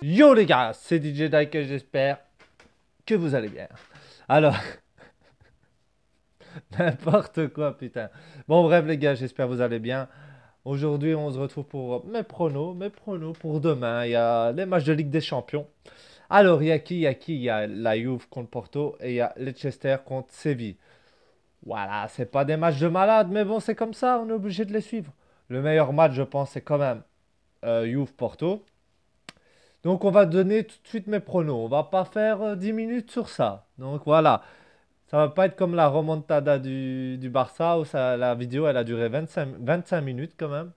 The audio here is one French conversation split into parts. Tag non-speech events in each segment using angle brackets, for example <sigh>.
Yo les gars, c'est DJ Dyke, j'espère que vous allez bien. Alors, <laughs> n'importe quoi putain. Bon bref les gars, j'espère que vous allez bien. Aujourd'hui on se retrouve pour mes pronos, mes pronos pour demain. Il y a les matchs de Ligue des Champions. Alors il y a qui? Il y a qui? Il y a la Juve contre Porto et il y a Leicester contre Séville. Voilà, c'est pas des matchs de malade, mais bon c'est comme ça, on est obligé de les suivre. Le meilleur match je pense c'est quand même euh, Porto. Donc on va donner tout de suite mes pronos. On va pas faire 10 euh, minutes sur ça. Donc voilà. Ça va pas être comme la remontada du, du Barça où la vidéo a duré 25, 25 minutes quand même.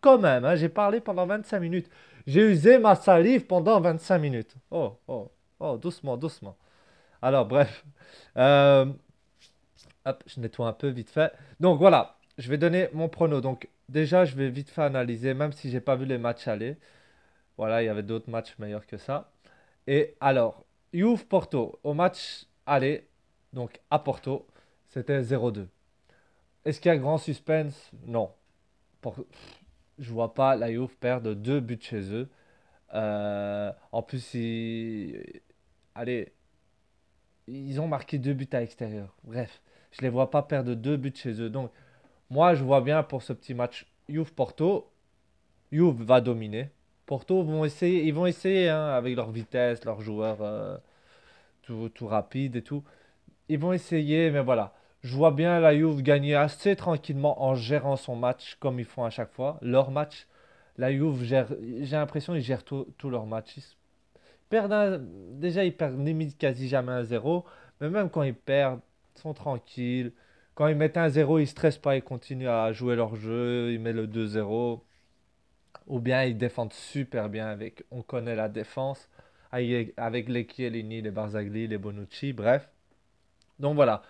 Quand même, hein, j'ai parlé pendant 25 minutes. J'ai usé ma salive pendant 25 minutes. Oh, oh, oh, doucement, doucement. Alors bref. Euh, hop, je nettoie un peu vite fait. Donc voilà, je vais donner mon prono. Donc déjà, je vais vite fait analyser, même si j'ai pas vu les matchs aller. Voilà, il y avait d'autres matchs meilleurs que ça. Et alors, Juve Porto, au match aller, donc à Porto, c'était 0-2. Est-ce qu'il y a grand suspense? Non. Pour... Je vois pas la Juve perdre deux buts chez eux. Euh, en plus, ils... Allez, ils ont marqué deux buts à l'extérieur. Bref, je les vois pas perdre deux buts chez eux. Donc, moi, je vois bien pour ce petit match Juve-Porto, Juve va dominer. Porto vont essayer, ils vont essayer hein, avec leur vitesse, leurs joueurs euh, tout, tout rapide et tout. Ils vont essayer, mais voilà. Je vois bien la Juve gagner assez tranquillement en gérant son match comme ils font à chaque fois. Leur match, la Juve gère, j'ai l'impression qu'ils gèrent tous leur match. Déjà, ils perdent limite quasi jamais un 0. Mais même quand ils perdent, ils sont tranquilles. Quand ils mettent un 0, ils ne stressent pas, ils continuent à jouer leur jeu. Ils mettent le 2-0 ou bien ils défendent super bien avec, on connaît la défense, avec les Chiellini, les Barzagli, les Bonucci, bref. Donc voilà.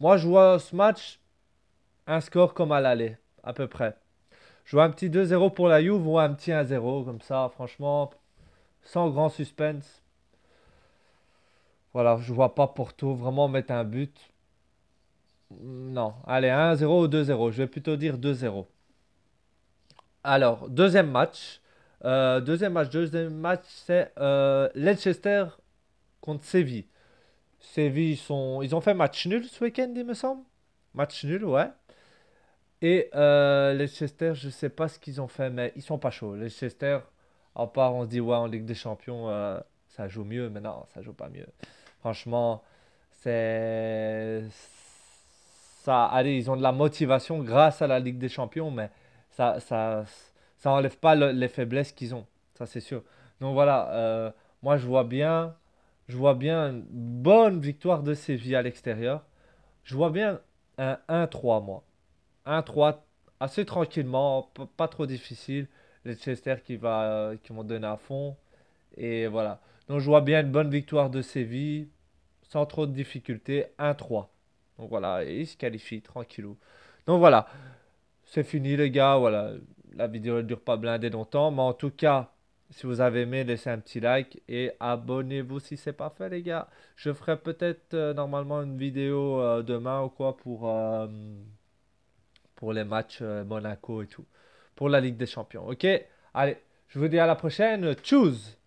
Moi, je vois ce match, un score comme à l'aller, à peu près. Je vois un petit 2-0 pour la Juve ou un petit 1-0, comme ça, franchement, sans grand suspense. Voilà, je vois pas Porto vraiment mettre un but. Non, allez, 1-0 ou 2-0. Je vais plutôt dire 2-0. Alors, deuxième match. Euh, deuxième match, deuxième match, c'est euh, Leicester contre Séville. Séville, ils, sont, ils ont fait match nul ce week-end, il me semble. Match nul, ouais. Et euh, Leicester, je sais pas ce qu'ils ont fait, mais ils sont pas chauds. Leicester, à part on se dit, ouais, en Ligue des Champions, ça joue mieux, mais non, ça joue pas mieux. Franchement, c'est. Allez, ils ont de la motivation grâce à la Ligue des Champions, mais ça, ça, ça enlève pas les faiblesses qu'ils ont. Ça, c'est sûr. Donc voilà, euh, moi, je vois bien, je vois bien une bonne victoire de Séville à l'extérieur. Je vois bien un 1-3, moi. 1-3, assez tranquillement, pas trop difficile. Les Chester qui, va, qui vont donner à fond. Et voilà. Donc, je vois bien une bonne victoire de Séville, sans trop de difficultés. 1-3. Donc voilà, et il se qualifie tranquillou. Donc voilà c'est fini les gars, voilà. La vidéo ne dure pas blindé longtemps, mais en tout cas, si vous avez aimé, laissez un petit like et abonnez-vous si c'est pas fait les gars. Je ferai peut-être euh, normalement une vidéo euh, demain ou quoi pour, euh, pour les matchs Monaco et tout. Pour la Ligue des Champions. Ok? Allez, je vous dis à la prochaine. Choose